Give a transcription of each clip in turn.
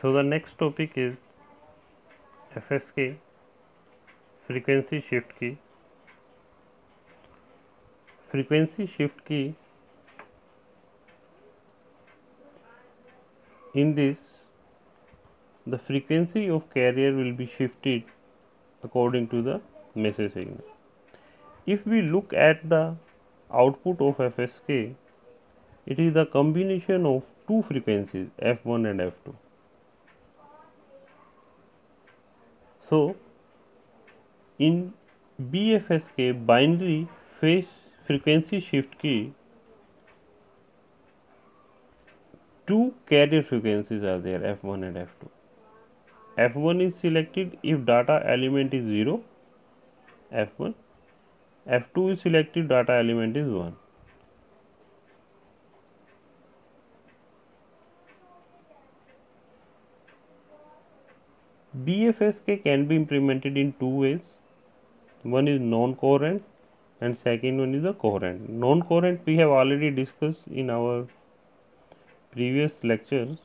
So the next topic is FSK frequency shift key. Frequency shift key in this the frequency of carrier will be shifted according to the message signal. If we look at the output of FSK, it is the combination of two frequencies F1 and F2. So, in BFS BFSK binary phase frequency shift key, two carrier frequencies are there F1 and F2. F1 is selected if data element is 0, F1, F2 is selected data element is 1. BFSK can be implemented in two ways. One is non-coherent and second one is the coherent. Non-coherent we have already discussed in our previous lectures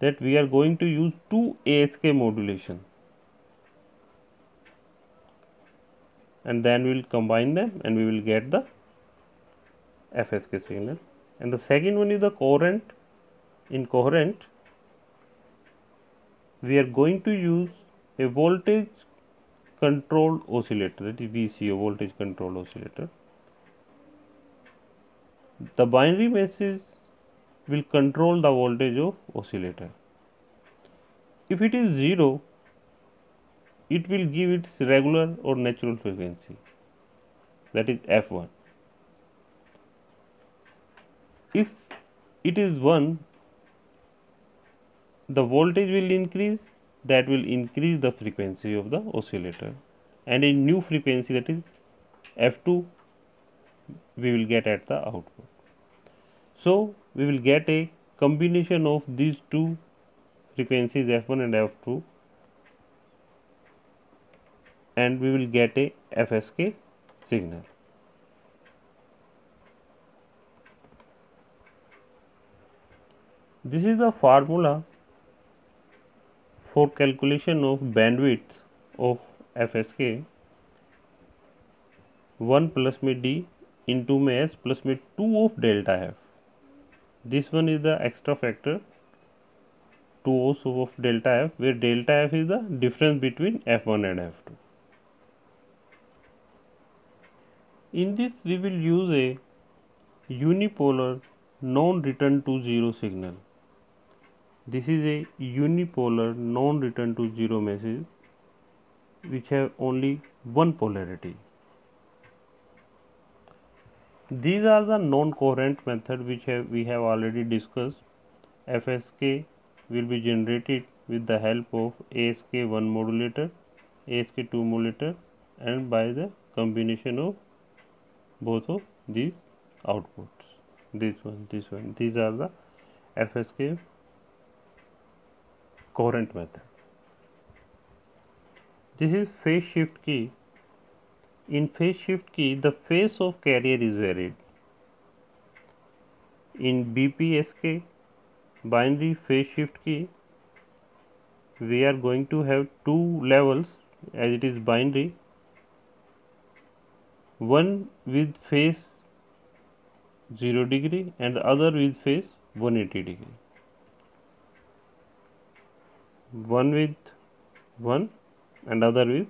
that we are going to use two ASK modulation and then we will combine them and we will get the FSK signal and the second one is the coherent in coherent we are going to use a voltage controlled oscillator that is VCO voltage controlled oscillator. The binary message will control the voltage of oscillator. If it is 0, it will give its regular or natural frequency that is F1. If it is 1, the voltage will increase that will increase the frequency of the oscillator. And a new frequency that is f2 we will get at the output. So we will get a combination of these two frequencies f1 and f2 and we will get a fsk signal. This is the formula for calculation of bandwidth of FSK 1 plus में D into में S plus में 2 of delta F. This one is the extra factor 2 also of delta F where delta F is the difference between F1 and F2. In this we will use a unipolar non-return to zero signal this is a unipolar non-return to zero message which have only one polarity. These are the non-coherent method which have, we have already discussed. FSK will be generated with the help of ASK1 modulator, ASK2 modulator and by the combination of both of these outputs. This one, this one. These are the FSK coherent method. This is phase shift key. In phase shift key, the phase of carrier is varied. In BPSK binary phase shift key, we are going to have two levels as it is binary. One with phase 0 degree and the other with phase 180 degree one with 1 and other with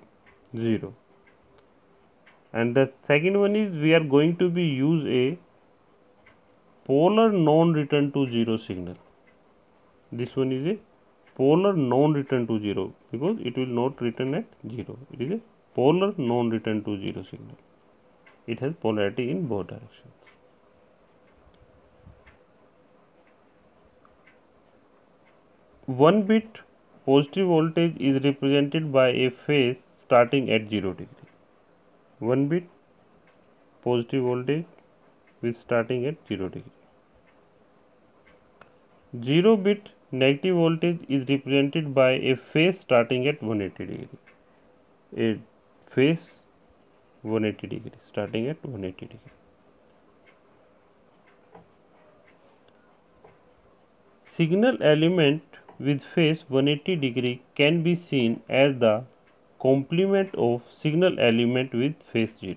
0 and the second one is we are going to be use a polar non-return to 0 signal. This one is a polar non-return to 0 because it will not return at 0 it is a polar non-return to 0 signal. It has polarity in both directions. One bit positive voltage is represented by a phase starting at 0 degree. 1 bit positive voltage is starting at 0 degree. 0 bit negative voltage is represented by a phase starting at 180 degree. A phase 180 degree starting at 180 degree. signal element with phase 180 degree can be seen as the complement of signal element with phase 0.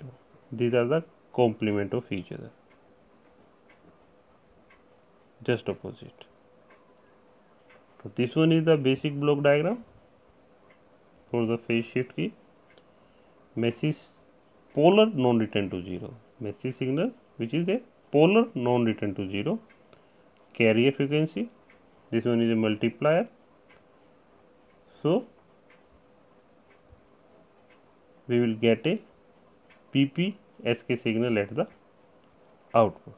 These are the complement of each other. Just opposite. So this one is the basic block diagram for the phase shift key. Message polar non-return to 0. Message signal which is a polar non-return to 0. Carrier frequency. This one is a multiplier. So we will get a PP SK signal at the output.